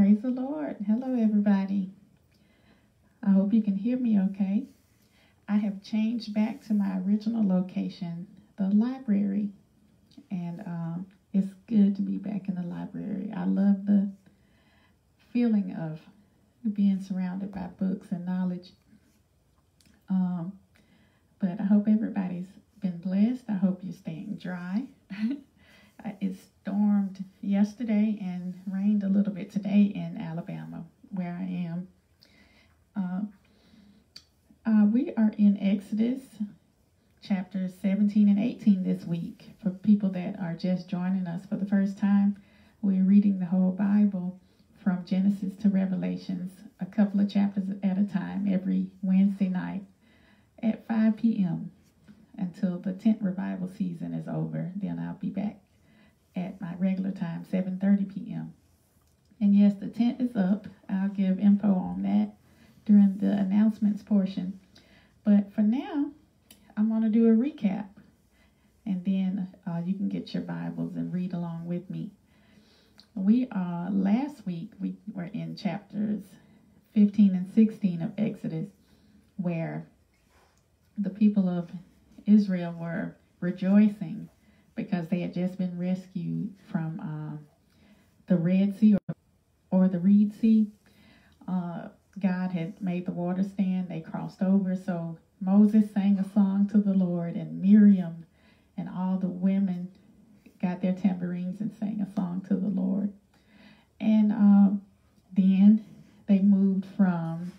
Praise the Lord. Hello, everybody. I hope you can hear me okay. I have changed back to my original location, the library, and um, it's good to be back in the library. I love the feeling of being surrounded by books and knowledge. Um, but I hope everybody's been blessed. I hope you're staying dry. it stormed yesterday and rained a little bit today in Alabama, where I am. Uh, uh, we are in Exodus chapters 17 and 18 this week. For people that are just joining us for the first time, we're reading the whole Bible from Genesis to Revelations, a couple of chapters at a time, every Wednesday night at 5 p.m. until the tent revival season is over. Then I'll be back at my regular time, 7:30 p.m. And yes, the tent is up. I'll give info on that during the announcements portion. But for now, I'm going to do a recap. And then uh, you can get your Bibles and read along with me. We uh, last week we were in chapters 15 and 16 of Exodus, where the people of Israel were rejoicing because they had just been rescued from uh, the Red Sea or, or the Reed Sea. Uh, God had made the water stand. They crossed over. So Moses sang a song to the Lord, and Miriam and all the women got their tambourines and sang a song to the Lord. And um, then they moved from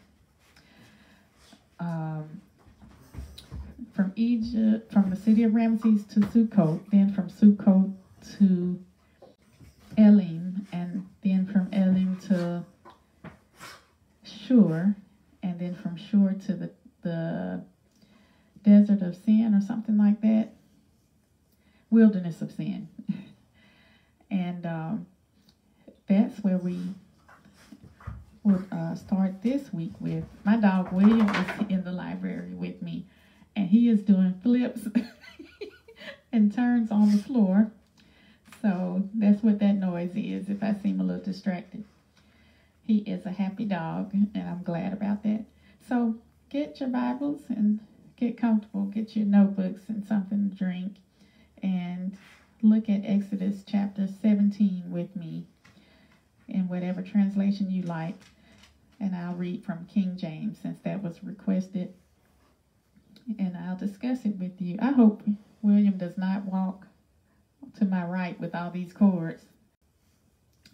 um, from Egypt, from the city of Ramses to Sukkot, then from Sukkot to Elim, and then from Elim to Shur, and then from Shur to the, the desert of sin or something like that. Wilderness of sin. and um, that's where we would uh, start this week with. My dog William is in the library with me and he is doing flips and turns on the floor. So that's what that noise is if I seem a little distracted. He is a happy dog, and I'm glad about that. So get your Bibles and get comfortable, get your notebooks and something to drink, and look at Exodus chapter 17 with me in whatever translation you like. And I'll read from King James since that was requested and I'll discuss it with you. I hope William does not walk to my right with all these cords.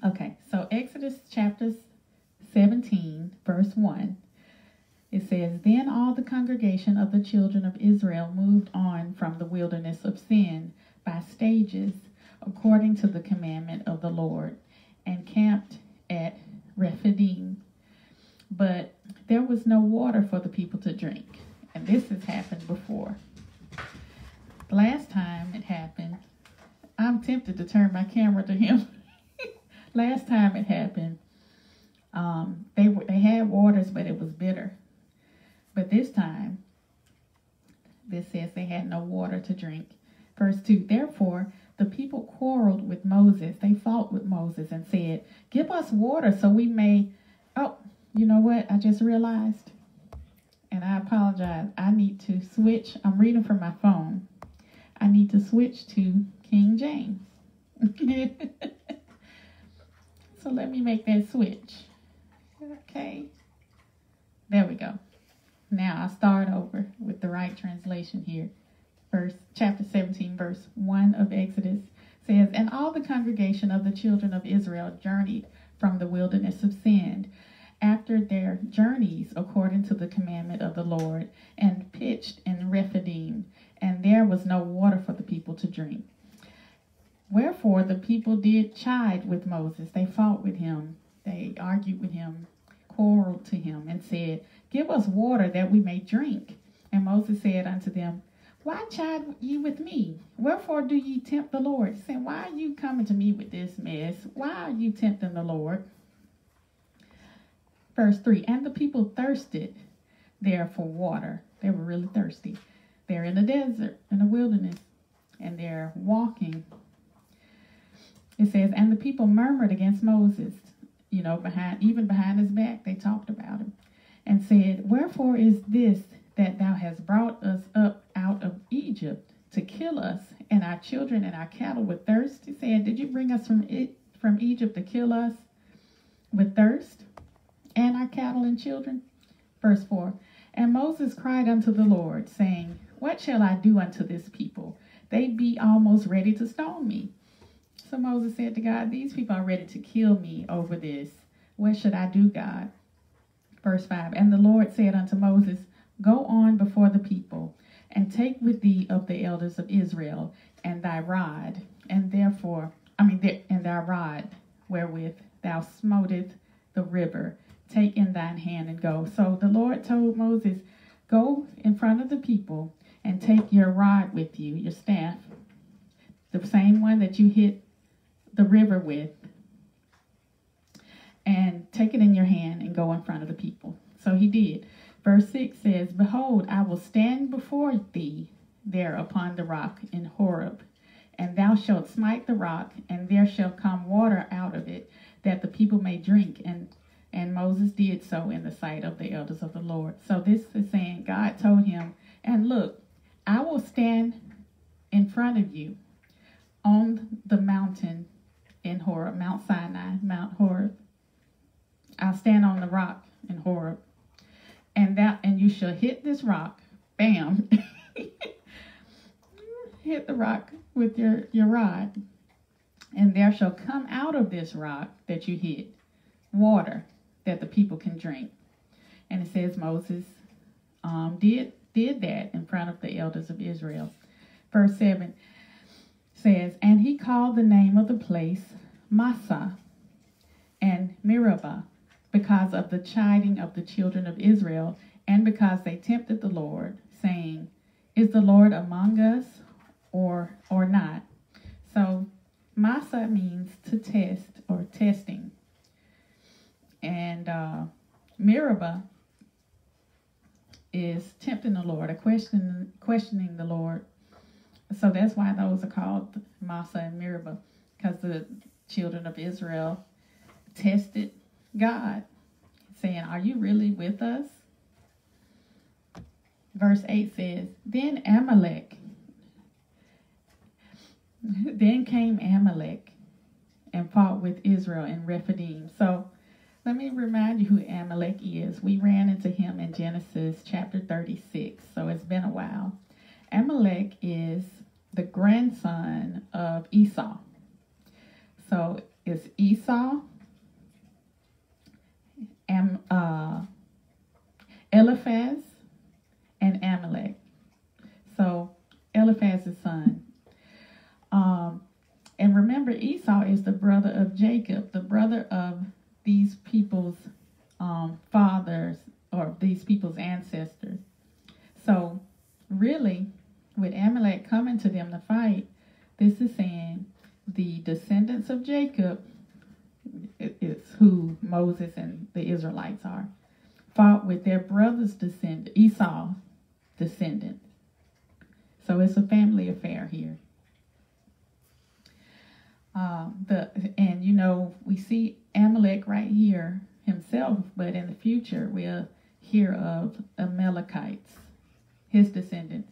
Okay, so Exodus chapter 17, verse 1. It says, Then all the congregation of the children of Israel moved on from the wilderness of sin by stages, according to the commandment of the Lord, and camped at Rephidim. But there was no water for the people to drink and this has happened before. Last time it happened, I'm tempted to turn my camera to him. last time it happened, um, they were they had waters, but it was bitter. But this time, this says they had no water to drink. Verse 2 Therefore, the people quarreled with Moses. They fought with Moses and said, Give us water so we may. Oh, you know what? I just realized and I apologize. I need to switch. I'm reading from my phone. I need to switch to King James. so let me make that switch. Okay. There we go. Now I'll start over with the right translation here. Verse chapter 17, verse 1 of Exodus says, And all the congregation of the children of Israel journeyed from the wilderness of Sin after their journeys according to the commandment of the Lord, and pitched in Rephidim, and there was no water for the people to drink. Wherefore the people did chide with Moses. They fought with him, they argued with him, quarreled to him, and said, Give us water that we may drink. And Moses said unto them, Why chide ye with me? Wherefore do ye tempt the Lord? Saying, Why are you coming to me with this mess? Why are you tempting the Lord? Verse 3 And the people thirsted there for water. They were really thirsty. They're in the desert, in the wilderness, and they're walking. It says, And the people murmured against Moses you know, behind even behind his back, they talked about him and said, Wherefore is this that thou hast brought us up out of Egypt to kill us and our children and our cattle with thirst? He said, Did you bring us from it from Egypt to kill us with thirst and our cattle and children? Verse 4 And Moses cried unto the Lord, saying, What shall I do unto this people? They be almost ready to stone me. So Moses said to God, These people are ready to kill me over this. What should I do, God? Verse 5 And the Lord said unto Moses, Go on before the people, and take with thee of the elders of Israel, and thy rod, and therefore, I mean, and thy rod, wherewith thou smotest the river, take in thine hand and go. So the Lord told Moses, Go in front of the people and take your rod with you, your staff, the same one that you hit the river with, and take it in your hand and go in front of the people. So he did. Verse 6 says, Behold, I will stand before thee there upon the rock in Horeb, and thou shalt smite the rock, and there shall come water out of it, that the people may drink. And and Moses did so in the sight of the elders of the Lord. So this is saying God told him, and look, I will stand in front of you on the mountain in Horeb, Mount Sinai, Mount Horeb. I'll stand on the rock in Horeb. And that and you shall hit this rock. Bam. hit the rock with your, your rod. And there shall come out of this rock that you hit water that the people can drink. And it says Moses um, did did that in front of the elders of Israel. Verse 7 says, And he called the name of the place Massah and Meribah because of the chiding of the children of Israel and because they tempted the Lord, saying, Is the Lord among us or or not? So Massah means to test or testing. And uh, Meribah is tempting the Lord, or questioning, questioning the Lord. So that's why those are called Massah and Meribah, because the children of Israel tested God, saying, Are you really with us? Verse 8 says, Then Amalek, then came Amalek and fought with Israel in Rephidim. So let me remind you who Amalek is. We ran into him in Genesis chapter 36, so it's been a while. Amalek is the grandson of Esau. So it's Esau, Am, uh, Eliphaz, and Amalek. So Eliphaz's son. Um, and remember, Esau is the brother of Jacob, the brother of these people's um, fathers or these people's ancestors. So, really, with Amalek coming to them to fight, this is saying the descendants of Jacob is who Moses and the Israelites are, fought with their brother's descendant, Esau descendant. So it's a family affair here. Uh, the and you know we see Amalek right here himself, but in the future we'll hear of Amalekites, his descendants.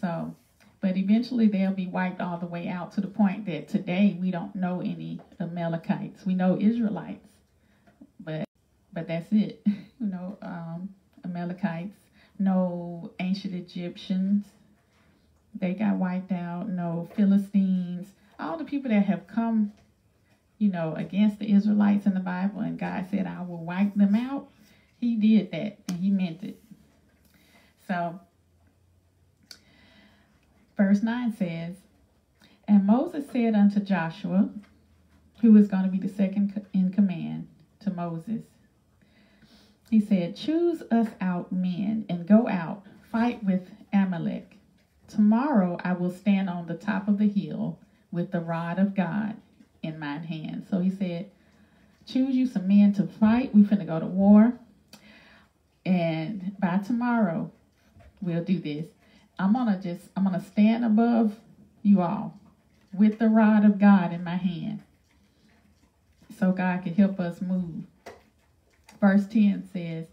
So, but eventually they'll be wiped all the way out to the point that today we don't know any Amalekites. We know Israelites, but but that's it. you know, um, Amalekites, no ancient Egyptians. They got wiped out. No Philistines all the people that have come, you know, against the Israelites in the Bible, and God said, I will wipe them out, he did that, and he meant it. So, verse 9 says, And Moses said unto Joshua, who is going to be the second in command to Moses, he said, Choose us out men and go out, fight with Amalek. Tomorrow I will stand on the top of the hill with the rod of God in mine hand. So he said, choose you some men to fight. We finna go to war. And by tomorrow, we'll do this. I'm gonna just, I'm gonna stand above you all with the rod of God in my hand. so God can help us move. Verse 10 says,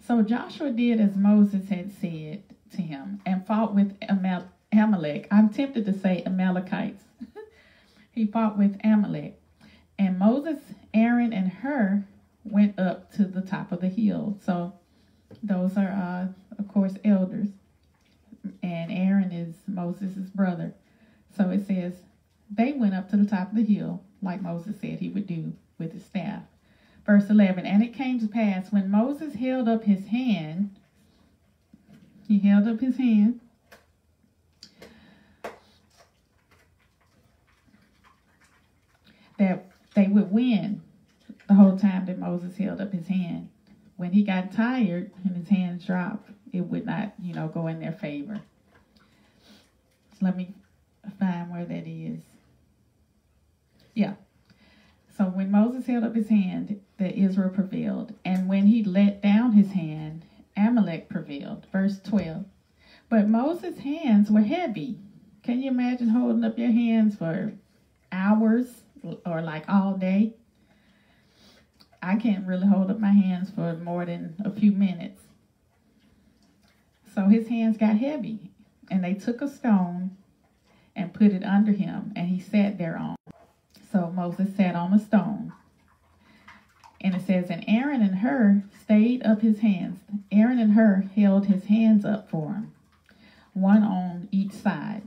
So Joshua did as Moses had said to him and fought with Amal- Amalek. I'm tempted to say Amalekites. He fought with Amalek. And Moses, Aaron, and Hur went up to the top of the hill. So those are, uh, of course, elders. And Aaron is Moses' brother. So it says, they went up to the top of the hill, like Moses said he would do with his staff. Verse 11 And it came to pass when Moses held up his hand, he held up his hand. That they would win the whole time that Moses held up his hand. When he got tired and his hands dropped, it would not, you know, go in their favor. So let me find where that is. Yeah. So when Moses held up his hand, the Israel prevailed. And when he let down his hand, Amalek prevailed. Verse 12. But Moses' hands were heavy. Can you imagine holding up your hands for hours or like all day? I can't really hold up my hands for more than a few minutes. So his hands got heavy, and they took a stone and put it under him, and he sat thereon. So Moses sat on the stone. And it says, And Aaron and Hur stayed up his hands. Aaron and Hur held his hands up for him, one on each side,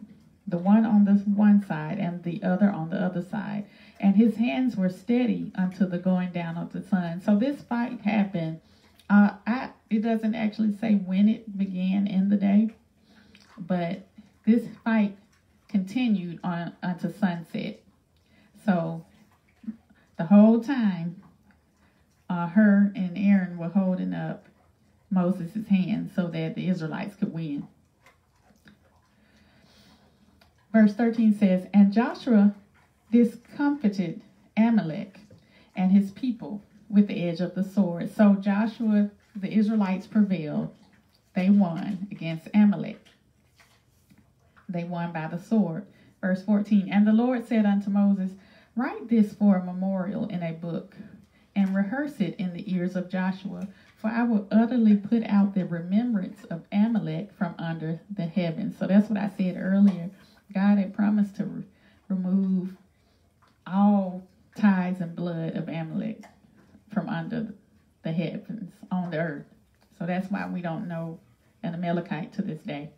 the one on this one side and the other on the other side. And his hands were steady until the going down of the sun. So this fight happened. Uh, I, it doesn't actually say when it began in the day, but this fight continued on unto sunset. So the whole time, uh, Hur and Aaron were holding up Moses' hand so that the Israelites could win. Verse 13 says, And Joshua discomfited Amalek and his people with the edge of the sword. So Joshua, the Israelites prevailed. They won against Amalek. They won by the sword. Verse 14 And the Lord said unto Moses, Write this for a memorial in a book, and rehearse it in the ears of Joshua, for I will utterly put out the remembrance of Amalek from under the heavens. So that's what I said earlier. God had promised to re- remove all ties and blood of Amalek from under the heavens on the earth. So that's why we don't know an Amalekite to this day.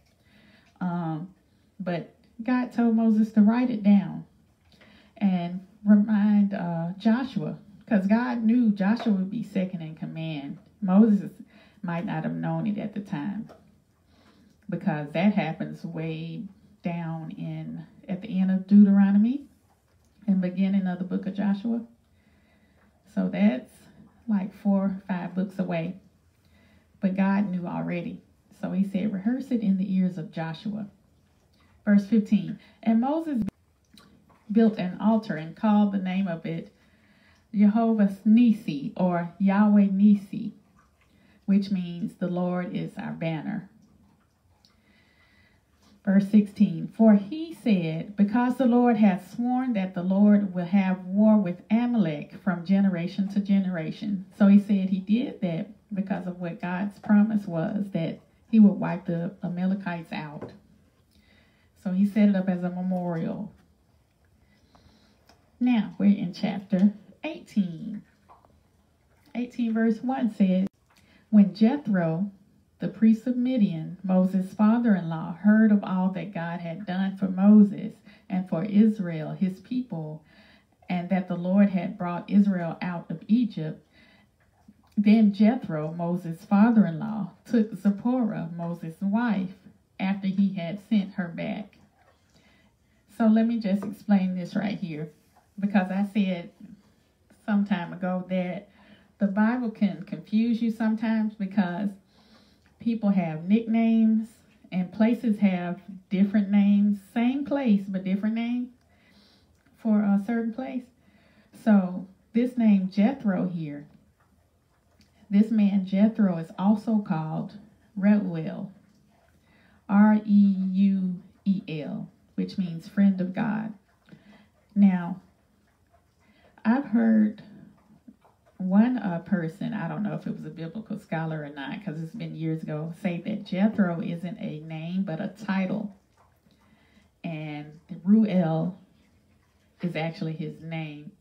Um, but God told Moses to write it down and remind uh, Joshua, because God knew Joshua would be second in command. Moses might not have known it at the time, because that happens way down in at the end of Deuteronomy and beginning of the book of Joshua. So that's like four or five books away. But God knew already. So he said, rehearse it in the ears of Joshua. Verse 15 And Moses built an altar and called the name of it Jehovah Nisi or Yahweh Nisi, which means the Lord is our banner. Verse 16 For he said, Because the Lord hath sworn that the Lord will have war with Amalek from generation to generation. So he said he did that because of what God's promise was that he would wipe the Amalekites out. So he set it up as a memorial. Now we're in chapter 18. 18 verse 1 says, When Jethro, the priest of Midian, Moses' father in law, heard of all that God had done for Moses and for Israel, his people, and that the Lord had brought Israel out of Egypt, then Jethro, Moses' father in law, took Zipporah, Moses' wife, after he had sent her back. So let me just explain this right here because I said some time ago that the Bible can confuse you sometimes because people have nicknames and places have different names, same place but different name for a certain place. So this name Jethro here, this man Jethro is also called Reuel, R E U E L, which means friend of God. Now, I've heard one uh, person, I don't know if it was a biblical scholar or not, because it's been years ago, say that Jethro isn't a name but a title, and Reuel is actually his name.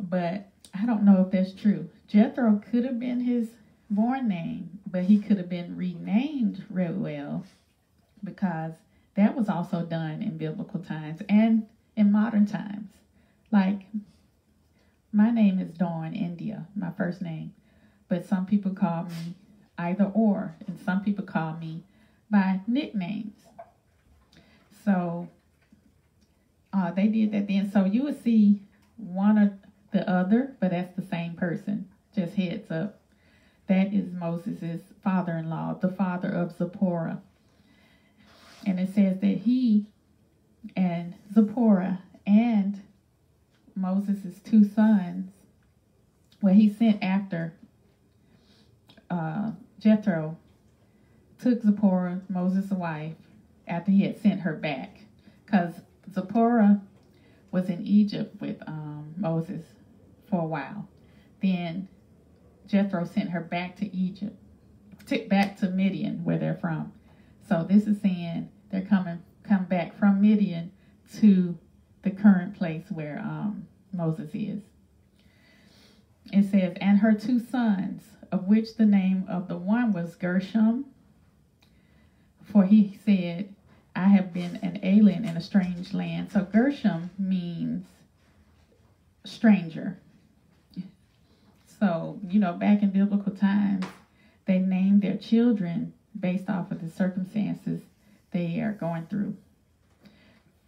But I don't know if that's true. Jethro could have been his born name, but he could have been renamed Reuel because that was also done in biblical times and in modern times. Like, my name is Dawn India, my first name, but some people call me either or, and some people call me by nicknames. So, uh, they did that then. So you would see one or the other, but that's the same person. Just heads up. That is Moses' father in law, the father of Zipporah. And it says that he and Zipporah and Moses' two sons, well, he sent after uh, Jethro, took Zipporah, Moses' wife, after he had sent her back. Because Zipporah was in Egypt with um, Moses for a while. Then Jethro sent her back to Egypt, took back to Midian, where they're from. So this is saying they're coming come back from Midian to the current place where um, Moses is. It says, and her two sons, of which the name of the one was Gershom, for he said, I have been an alien in a strange land. So Gershom means stranger. So, you know, back in biblical times, they named their children based off of the circumstances they are going through.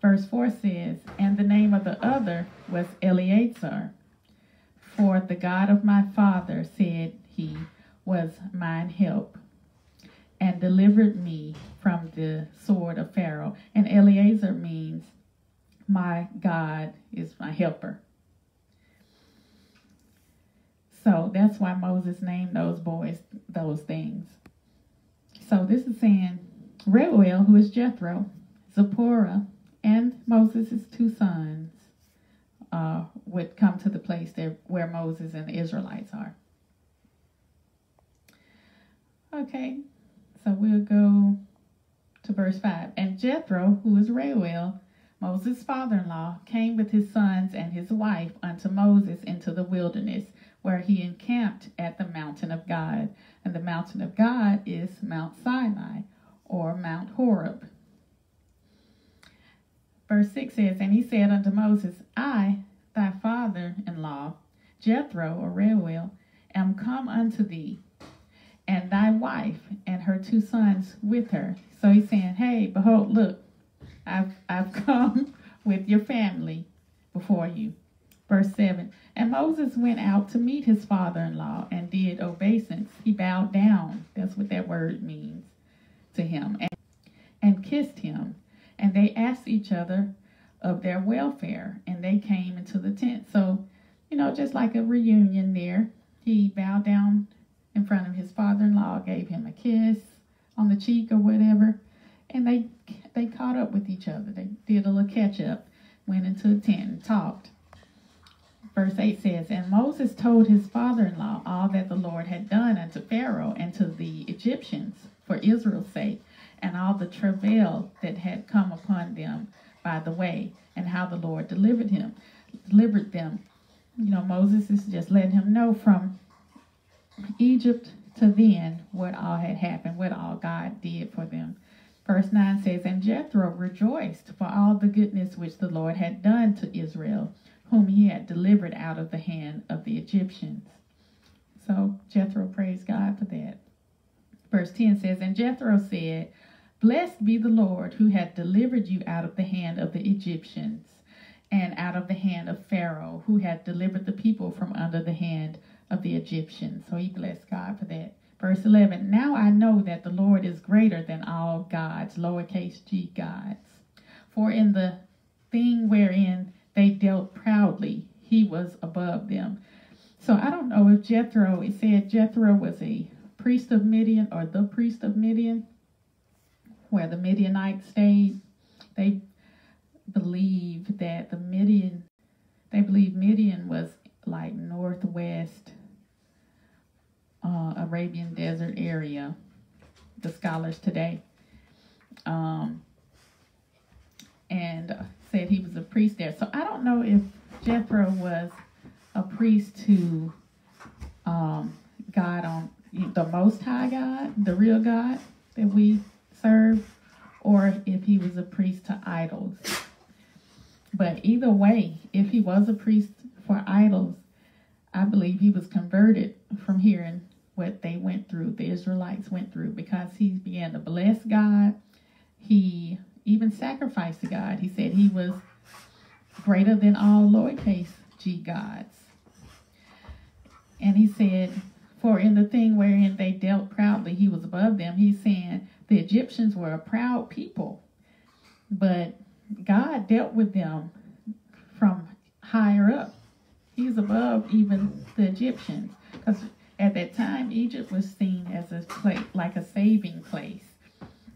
Verse 4 says, And the name of the other was Eleazar. For the God of my father, said he, was mine help, and delivered me from the sword of Pharaoh. And Eleazar means, My God is my helper. So that's why Moses named those boys those things. So this is saying Reuel, who is Jethro, Zipporah, and Moses' two sons uh, would come to the place there where Moses and the Israelites are. Okay, so we'll go to verse 5. And Jethro, who is Reuel, Moses' father in law, came with his sons and his wife unto Moses into the wilderness where he encamped at the mountain of God. And the mountain of God is Mount Sinai or Mount Horeb. Verse 6 says, And he said unto Moses, I, thy father in law, Jethro or Reuel, am come unto thee, and thy wife and her two sons with her. So he's saying, Hey, behold, look, I've I've come with your family before you. Verse 7 And Moses went out to meet his father in law and did obeisance. He bowed down. That's what that word means to him. And, and kissed him. And they asked each other of their welfare. And they came into the tent. So, you know, just like a reunion there, he bowed down in front of his father in law, gave him a kiss on the cheek or whatever. And they they caught up with each other. They did a little catch up, went into the tent and talked verse 8 says, And Moses told his father in law all that the Lord had done unto Pharaoh and to the Egyptians for Israel's sake, and all the travail that had come upon them by the way, and how the Lord delivered him, delivered them. You know, Moses is just letting him know from Egypt to then what all had happened, what all God did for them. Verse 9 says, And Jethro rejoiced for all the goodness which the Lord had done to Israel whom he had delivered out of the hand of the Egyptians. So Jethro praised God for that. Verse 10 says, And Jethro said, Blessed be the Lord who hath delivered you out of the hand of the Egyptians and out of the hand of Pharaoh, who had delivered the people from under the hand of the Egyptians. So he blessed God for that. Verse 11 Now I know that the Lord is greater than all gods, lowercase g gods. For in the thing wherein they dealt proudly. He was above them. So I don't know if Jethro, it said Jethro was a priest of Midian or the priest of Midian, where the Midianites stayed. They believed that the Midian, they believed Midian was like northwest uh, Arabian desert area. The scholars today, um, and said he was a priest there. So I don't know if Jethro was a priest to um, God on the Most High God, the real God that we serve, or if he was a priest to idols. But either way, if he was a priest for idols, I believe he was converted from hearing what they went through, the Israelites went through, because he began to bless God. He even sacrificed to God. He said he was greater than all lowercase g gods. And he said, For in the thing wherein they dealt proudly, he was above them. He's saying the Egyptians were a proud people, but God dealt with them from higher up. He's above even the Egyptians. Because at that time, Egypt was seen as a place, like a saving place.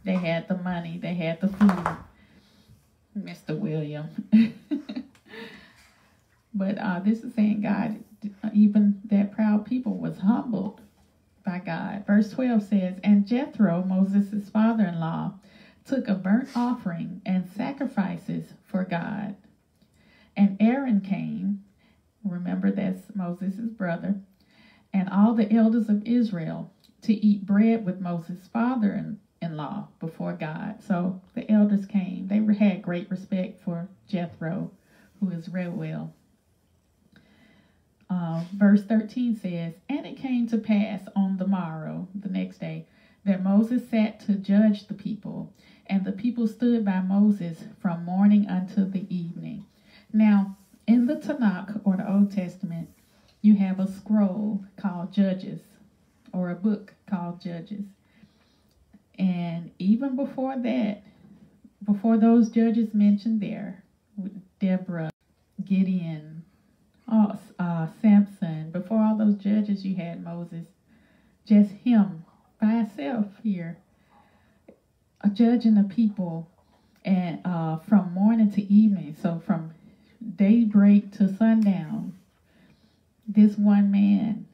They had the money, they had the food. Mr. William. but uh, this is saying God, even that proud people was humbled by God. Verse 12 says, And Jethro, Moses' father in law, took a burnt offering and sacrifices for God. And Aaron came, remember that's Moses' brother, and all the elders of Israel to eat bread with Moses' father in law before God. So the elders came. They had great respect for Jethro, who is Reuel. Uh, verse 13 says, And it came to pass on the morrow, the next day, that Moses sat to judge the people, and the people stood by Moses from morning until the evening. Now, in the Tanakh or the Old Testament, you have a scroll called Judges or a book called Judges. And even before that, before those judges mentioned there, Deborah, Gideon, uh, uh, Samson, before all those judges, you had Moses, just him by himself here judging the people and uh, from morning to evening. So from daybreak to sundown, this one man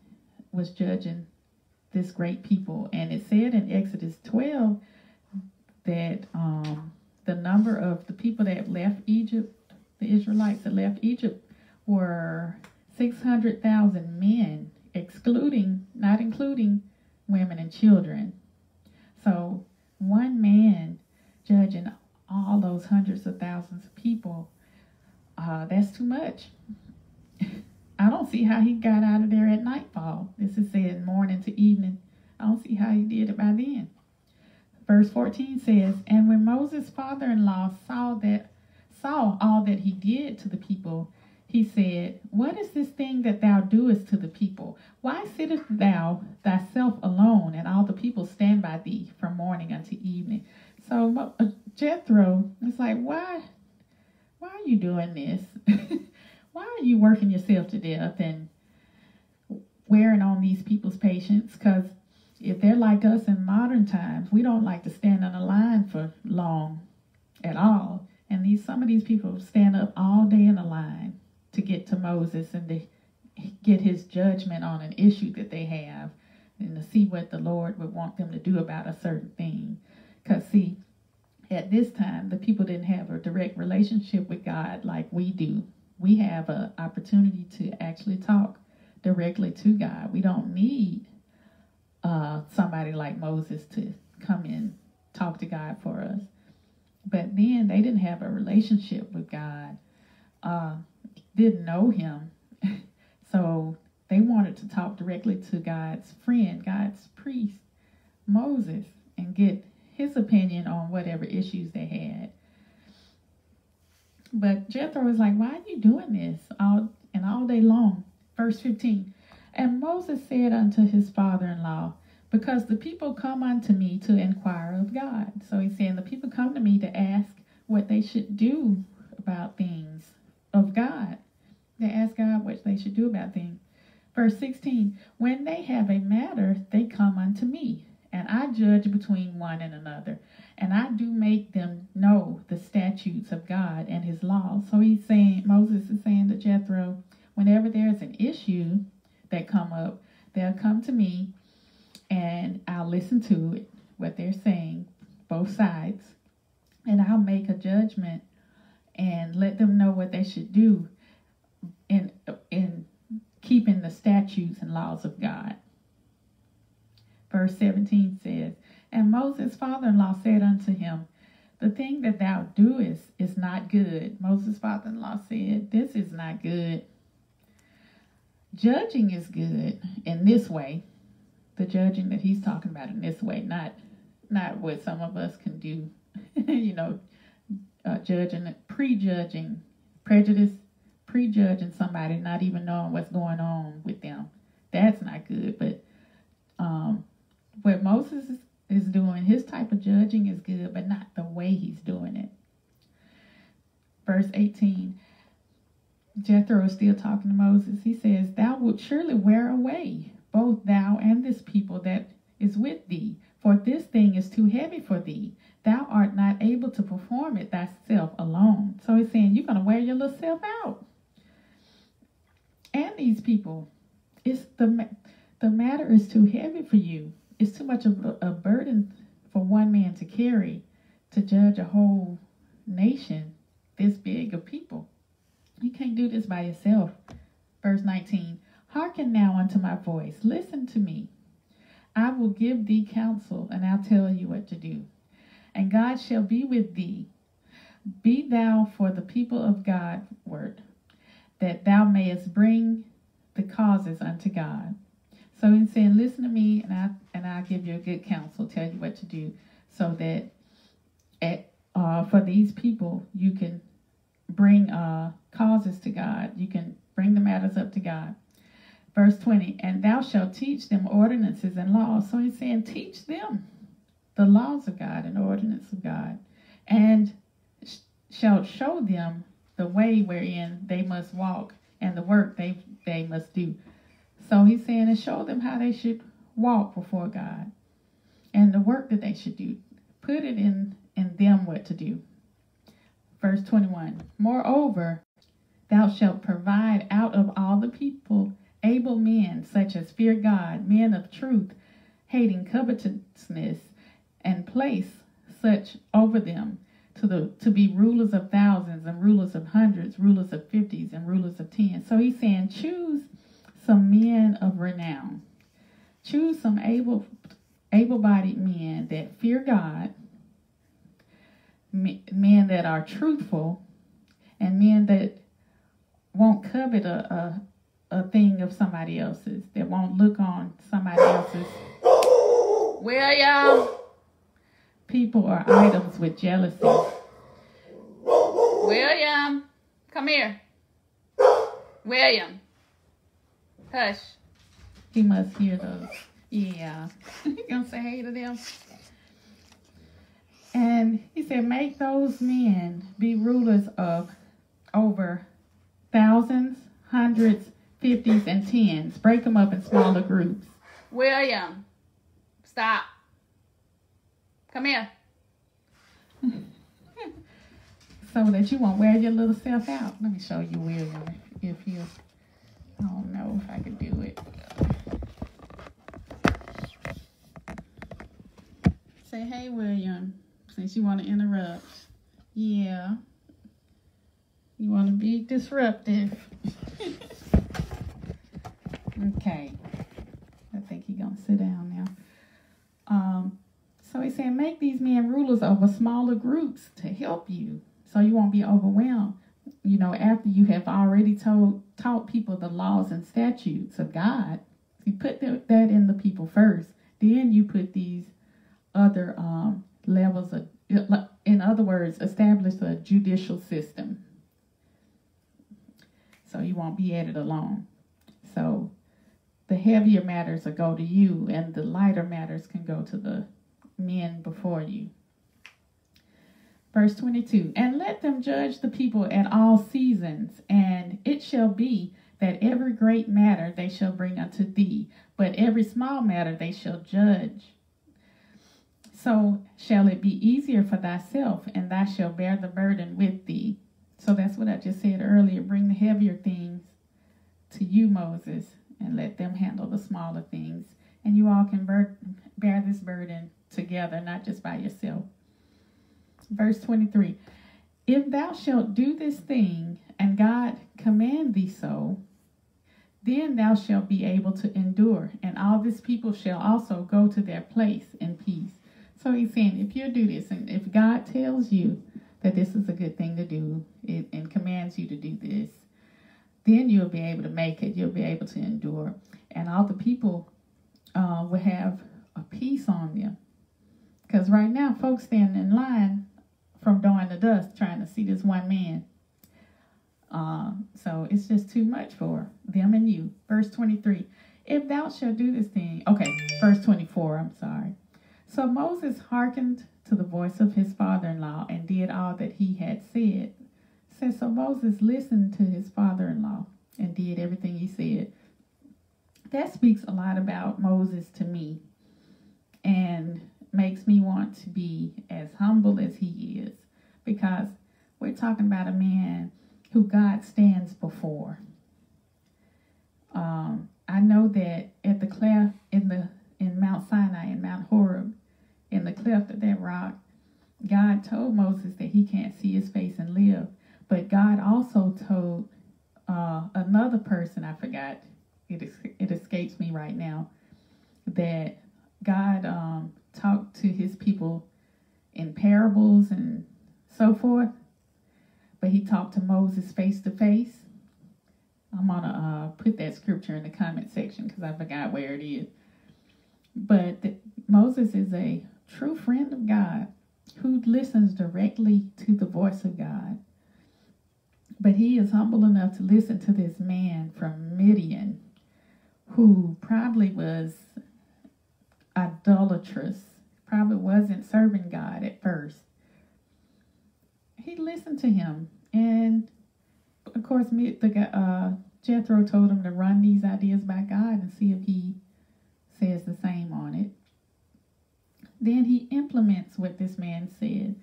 was judging this great people. And it said in Exodus 12 that um, the number of the people that left Egypt, the Israelites that left Egypt, were 600,000 men, excluding, not including women and children. So one man judging all those hundreds of thousands of people, uh, that's too much. I don't see how he got out of there at nightfall. This is said morning to evening. I don't see how he did it by then. Verse 14 says, And when Moses' father-in-law saw that saw all that he did to the people, he said, What is this thing that thou doest to the people? Why sittest thou thyself alone, and all the people stand by thee from morning unto evening? So uh, Jethro is like, Why why are you doing this? why are you working yourself to death and wearing on these people's patience? Because if they're like us in modern times, we don't like to stand on a line for long at all. And these some of these people stand up all day in a line to get to Moses and to get his judgment on an issue that they have and to see what the Lord would want them to do about a certain thing. Because, see, at this time, the people didn't have a direct relationship with God like we do. We have an opportunity to actually talk directly to God. We don't need uh, somebody like Moses to come in, talk to God for us. But then they didn't have a relationship with God. Uh, didn't know him. so they wanted to talk directly to God's friend, God's priest, Moses, and get his opinion on whatever issues they had. But Jethro was like, Why are you doing this all and all day long? Verse 15. And Moses said unto his father in law, Because the people come unto me to inquire of God. So he's saying, The people come to me to ask what they should do about things of God. They ask God what they should do about things. Verse 16 When they have a matter, they come unto me, and I judge between one and another, and I do make them know the statutes of God and his laws. So he's saying, Moses is saying to Jethro, whenever there's an issue that come up, they'll come to me and I'll listen to it, what they're saying, both sides, and I'll make a judgment and let them know what they should do in in keeping the statutes and laws of God. Verse 17 says, And Moses' father in law said unto him, The thing that thou doest is not good. Moses' father in law said, This is not good. Judging is good in this way. The judging that he's talking about in this way, not not what some of us can do, you know, uh, judging, prejudging, prejudice, prejudging somebody, not even knowing what's going on with them. That's not good. But um, what Moses is, is doing, his type of judging is good, but not the way he's doing it. Verse 18 Jethro is still talking to Moses. He says, Thou wilt surely wear away, both thou and this people that is with thee, for this thing is too heavy for thee. Thou art not able to perform it thyself alone. So he's saying, You're going to wear your little self out. And these people, it's the, the matter is too heavy for you. It's too much of a, burden for one man to carry to judge a whole nation this big of people. You can't do this by yourself. Verse 19 Hearken now unto my voice, listen to me. I will give thee counsel, and I'll tell you what to do. And God shall be with thee. Be thou for the people of God word, that thou mayest bring the causes unto God. So he's saying, listen to me, and I and I'll give you a good counsel, tell you what to do, so that at, uh, for these people you can bring uh, causes to God. You can bring the matters up to God. Verse 20, and thou shalt teach them ordinances and laws. So he's saying, teach them the laws of God and ordinance of God, and sh- shalt show them the way wherein they must walk and the work they, they must do. So he's saying, and show them how they should walk before God and the work that they should do. Put it in, in them what to do. Verse 21 Moreover, thou shalt provide out of all the people able men, such as fear God, men of truth, hating covetousness, and place such over them to the to be rulers of thousands and rulers of hundreds, rulers of fifties and rulers of tens. So he's saying, choose some men of renown. Choose some able able-bodied men that fear God men that are truthful and men that won't covet a, a, a thing of somebody else's, that won't look on somebody else's. William! People are items with jealousy. William! Come here. William. Hush. He must hear those. Yeah. you gonna say hey to them? And he said, Make those men be rulers of over thousands, hundreds, fifties, and tens. Break them up in smaller groups. William, stop. Come here. so that you won't wear your little self out. Let me show you William if you, I don't know if I can do it. Say, hey, William since you want to interrupt. Yeah. You want to be disruptive. okay. I think he's going to sit down now. Um, so he's saying, make these men rulers over smaller groups to help you so you won't be overwhelmed. You know, after you have already told taught people the laws and statutes of God, you put that in the people first. Then you put these other um, levels of, in other words, establish a judicial system. So you won't be at it alone. So the heavier matters will go to you, and the lighter matters can go to the men before you. Verse 22 And let them judge the people at all seasons, and it shall be that every great matter they shall bring unto thee, but every small matter they shall judge so shall it be easier for thyself, and thou shalt bear the burden with thee. So that's what I just said earlier. Bring the heavier things to you, Moses, and let them handle the smaller things. And you all can bear, bear this burden together, not just by yourself. Verse 23 If thou shalt do this thing, and God command thee so, then thou shalt be able to endure, and all this people shall also go to their place in peace. So he's saying, if you do this, and if God tells you that this is a good thing to do it, and commands you to do this, then you'll be able to make it. You'll be able to endure, and all the people uh, will have a peace on them. Because right now, folks standing in line from dawn to dusk trying to see this one man. Uh, so it's just too much for them and you. Verse 23 If thou shalt do this thing, okay, verse 24, I'm sorry. So Moses hearkened to the voice of his father in law and did all that he had said. Says so Moses listened to his father in law and did everything he said. That speaks a lot about Moses to me and makes me want to be as humble as he is because we're talking about a man who God stands before. Um, I know that at the cleft in the in Mount Sinai and Mount Horeb, in the cleft of that rock, God told Moses that he can't see his face and live. But God also told uh, another person, I forgot, it, it escapes me right now, that God um, talked to his people in parables and so forth but he talked to Moses face to face. I'm to uh, put that scripture in the comment section because I forgot where it is. But the, Moses is a true friend of God who listens directly to the voice of God. But he is humble enough to listen to this man from Midian who probably was idolatrous, probably wasn't serving God at first he listened to him, and of course, the uh, Jethro told him to run these ideas by God and see if he says the same on it. Then he implements what this man said.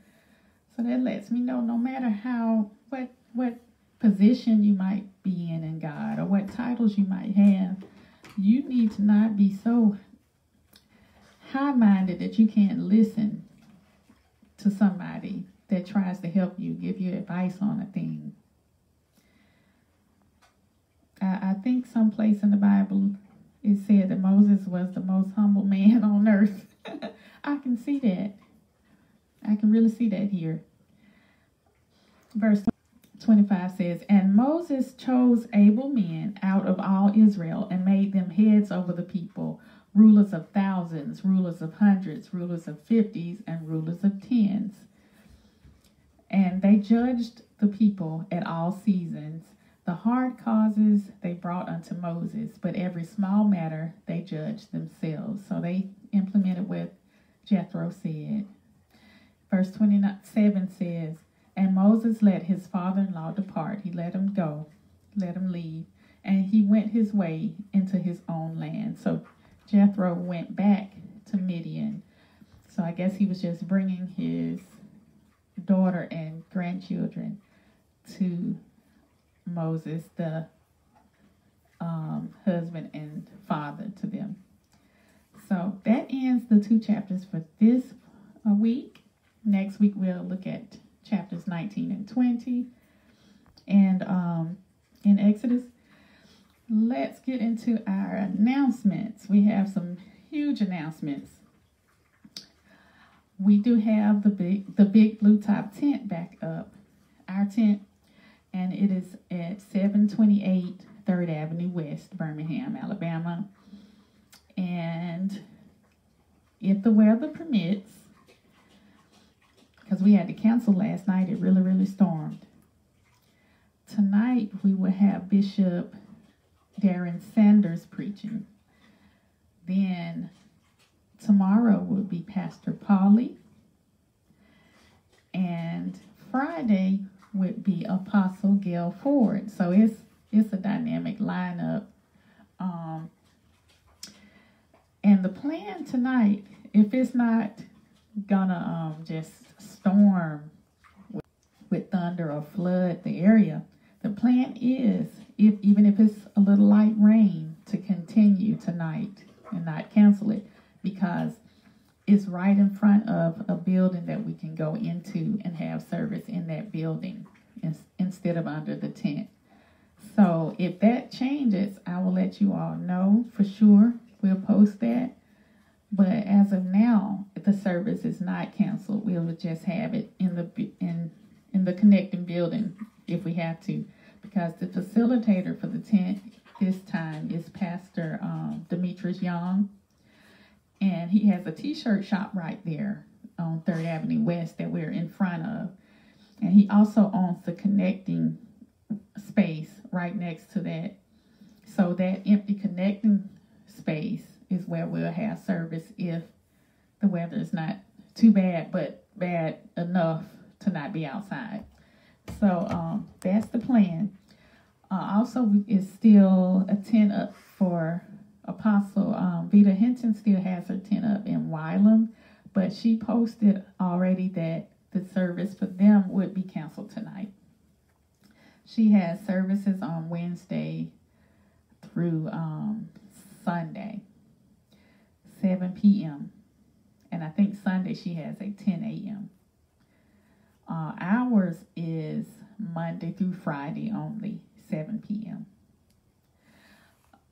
So that lets me know no matter how what what position you might be in in God or what titles you might have, you need to not be so high minded that you can't listen to somebody that tries to help you, give you advice on a thing. I, I think someplace in the Bible it said that Moses was the most humble man on earth. I can see that. I can really see that here. Verse 25 says, And Moses chose able men out of all Israel and made them heads over the people, rulers of thousands, rulers of hundreds, rulers of fifties, and rulers of tens. And they judged the people at all seasons. The hard causes they brought unto Moses, but every small matter they judged themselves. So they implemented what Jethro said. Verse 27 says, And Moses let his father in law depart. He let him go, let him leave, and he went his way into his own land. So Jethro went back to Midian. So I guess he was just bringing his daughter and grandchildren to Moses, the um, husband and father to them. So that ends the two chapters for this uh, week. Next week we'll look at chapters 19 and 20. And um, in Exodus, let's get into our announcements. We have some huge announcements. We do have the big the big blue top tent back up our tent and it is at 728 3rd avenue west birmingham alabama. And if the weather permits because we had to cancel last night it really really stormed. Tonight we will have bishop darren sanders preaching then Tomorrow will be Pastor Polly. And Friday would be Apostle Gail Ford. So it's it's a dynamic lineup. Um, and the plan tonight, if it's not gonna um, just storm with, with thunder or flood the area, The plan is, if even if it's a little light rain, to continue tonight and not cancel it because it's right in front of a building that we can go into and have service in that building instead of under the tent. So if that changes, I will let you all know for sure. We'll post that. But as of now, the service is not canceled. We'll just have it in the in in the connecting building if we have to, because the facilitator for the tent this time is Pastor um, Demetrius Young, and he has a T-shirt shop right there on Third Avenue West that we're in front of, and he also owns the connecting space right next to that. So that empty connecting space is where we'll have service if the weather is not too bad, but bad enough to not be outside. So um, that's the plan. Uh, also, is still a tent up for Apostle um, Vita Hinton. Still has her tent up in Wylam, but she posted already that the service for them would be canceled tonight. She has services on Wednesday through um, Sunday, 7 p.m. And I think Sunday she has a 10 a.m. Uh, ours is Monday through Friday only, 7 p.m.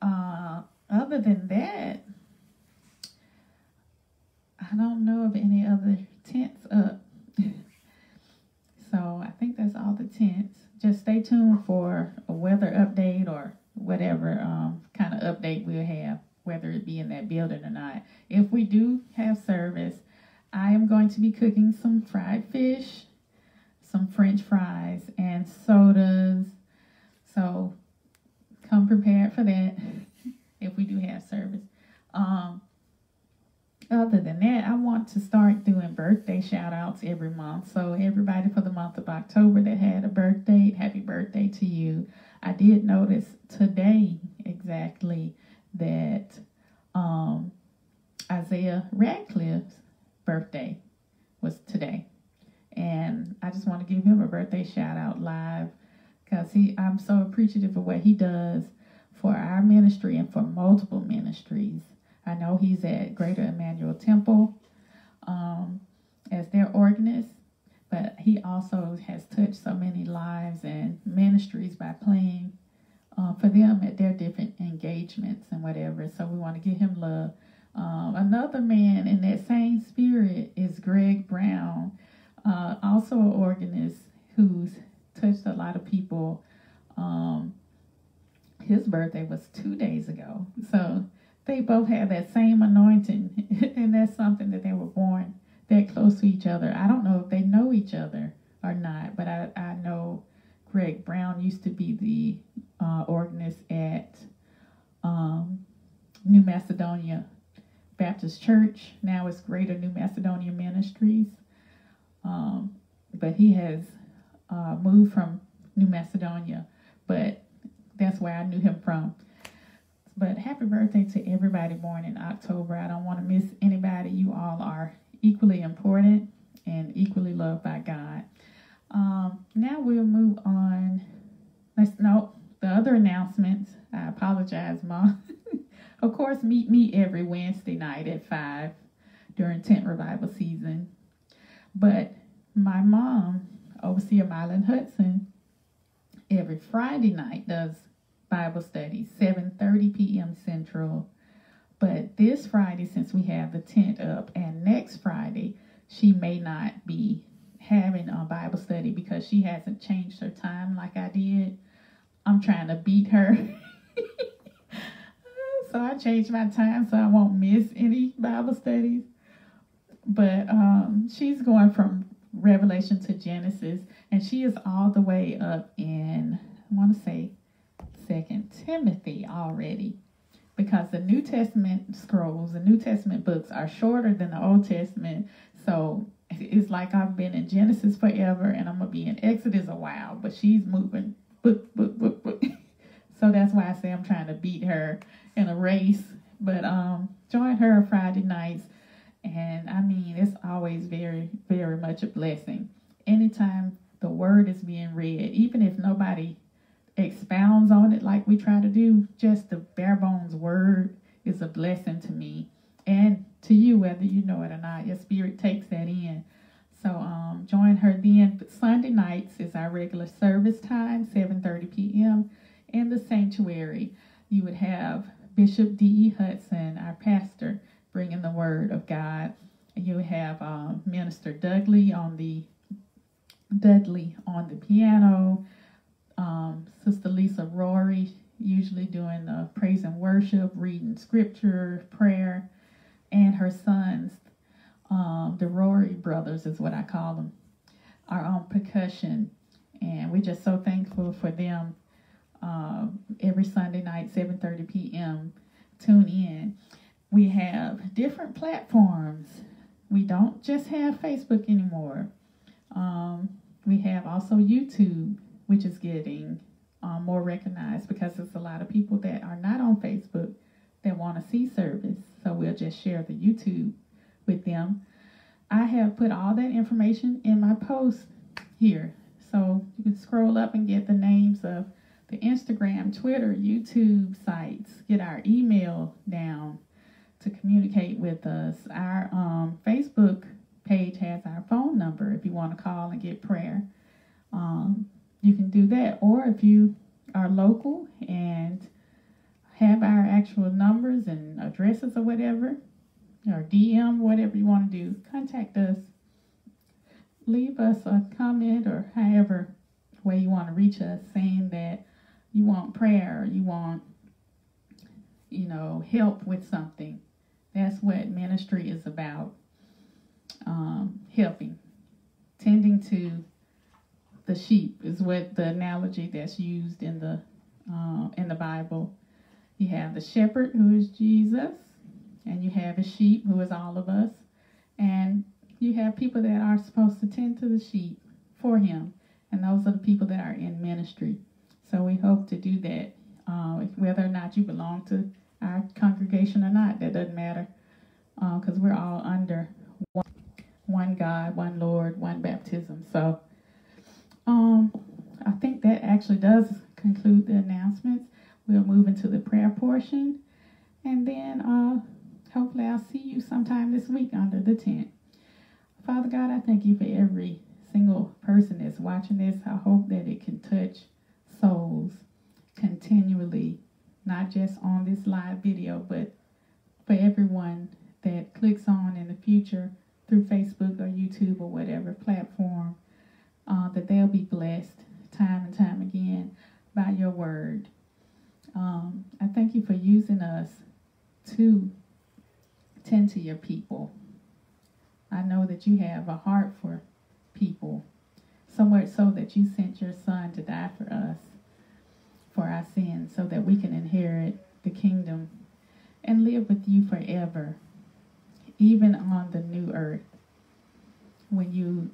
Uh, other than that, I don't know of any other tents up. so I think that's all the tents. Just stay tuned for a weather update or whatever um, kind of update we'll have, whether it be in that building or not. If we do have service, I am going to be cooking some fried fish some french fries and sodas. So come prepared for that if we do have service. Um, other than that, I want to start doing birthday shout outs every month. So, everybody for the month of October that had a birthday, happy birthday to you. I did notice today exactly that um, Isaiah Radcliffe's birthday was today. And I just want to give him a birthday shout out live because he I'm so appreciative of what he does for our ministry and for multiple ministries. I know he's at Greater Emmanuel Temple um, as their organist, but he also has touched so many lives and ministries by playing uh, for them at their different engagements and whatever. So we want to give him love. Um, another man in that same spirit is Greg Brown uh, also an organist who's touched a lot of people. Um, his birthday was two days ago. So they both have that same anointing, and that's something that they were born that close to each other. I don't know if they know each other or not, but I, I know Greg Brown used to be the uh, organist at um, New Macedonia Baptist Church. Now it's Greater New Macedonia Ministries. Um, but he has uh, moved from New Macedonia, but that's where I knew him from. But happy birthday to everybody born in October. I don't want to miss anybody. You all are equally important and equally loved by God. Um, now we'll move on. Let's note the other announcements. I apologize, Mom. of course, meet me every Wednesday night at 5 during tent revival season. But my mom, Overseer Mylan Hudson, every Friday night does Bible study, 7.30 p.m. Central. But this Friday, since we have the tent up, and next Friday, she may not be having a Bible study because she hasn't changed her time like I did. I'm trying to beat her. so I changed my time so I won't miss any Bible studies but um, she's going from Revelation to Genesis, and she is all the way up in I want to say Second Timothy already, because the New Testament scrolls, the New Testament books are shorter than the Old Testament, so it's like I've been in Genesis forever, and I'm gonna be in Exodus a while, but she's moving book, book, book, book. so that's why I say I'm trying to beat her in a race. But um, join her Friday nights and I mean, it's always very, very much a blessing. Anytime the word is being read, even if nobody expounds on it like we try to do. Just the bare bones word is a blessing to me and to you, whether you know it or not. Your spirit takes that in. So um, join her then. Sunday nights is our regular service time, 7:30 p.m. in the sanctuary. You would have Bishop D.E. Hudson, our pastor, bringing the word of God. You have um, Minister Dudley on the Dudley on the piano. Um, Sister Lisa Rory usually doing the praise and worship, reading scripture, prayer, and her sons, um, the Rory brothers is what I call them, are on percussion, and we're just so thankful for them. Uh, every Sunday night, 7:30 p.m. Tune in. We have different platforms. We don't just have Facebook anymore. Um, we have also YouTube, which is getting um, more recognized because there's a lot of people that are not on Facebook that want to see service. So we'll just share the YouTube with them. I have put all that information in my post here. So you can scroll up and get the names of the Instagram, Twitter, YouTube sites, get our email down to communicate with us. Our um, Facebook page has our phone number if you want to call and get prayer. Um, you can do that. Or if you are local and have our actual numbers and addresses or whatever, or DM, whatever you want to do, contact us. Leave us a comment or however way you want to reach us saying that you want prayer, you want, you know, help with something. That's what ministry is about. Um, helping, tending to the sheep is what the analogy that's used in the uh, in the Bible. You have the shepherd who is Jesus, and you have a sheep who is all of us, and you have people that are supposed to tend to the sheep for Him, and those are the people that are in ministry. So we hope to do that, uh, whether or not you belong to our congregation or not. That doesn't matter, because uh, we're all under one, one God, one Lord, one baptism. So um, I think that actually does conclude the announcements. We'll move into the prayer portion. And then uh, hopefully I'll see you sometime this week under the tent. Father God, I thank you for every single person that's watching this. I hope that it can touch souls continually, not just on this live video, but for everyone that clicks on in the future through Facebook or YouTube or whatever platform uh, that they'll be blessed time and time again by your word. Um, I thank you for using us to tend to your people. I know that you have a heart for people, so much so that you sent your son to die for us, for our sins, so that we can inherit the kingdom and live with you forever, even on the new earth. When you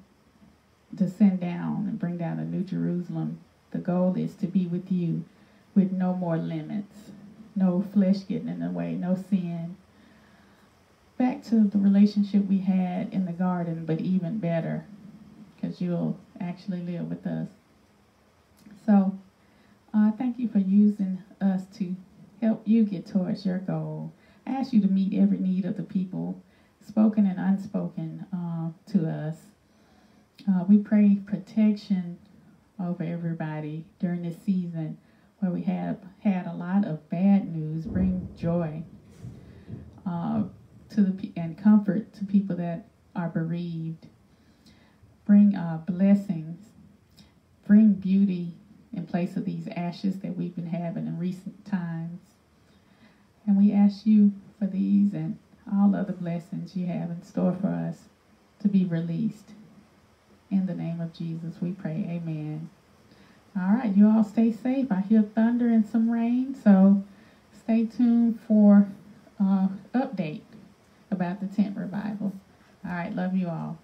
descend down and bring down a new Jerusalem, the goal is to be with you with no more limits, no flesh getting in the way, no sin. Back to the relationship we had in the garden, but even better, because you'll actually live with us. So, uh, thank you for using us to help you get towards your goal. I ask you to meet every need of the people, spoken and unspoken, uh, to us. Uh, we pray protection over everybody during this season where we have had a lot of bad news. Bring joy uh, to the and comfort to people that are bereaved. Bring uh, blessings. Bring beauty in place of these ashes that we've been having in recent times. And we ask you for these and all other blessings you have in store for us to be released. In the name of Jesus, we pray. Amen. All right, you all stay safe. I hear thunder and some rain, so stay tuned for uh, update about the tent revival. All right, love you all.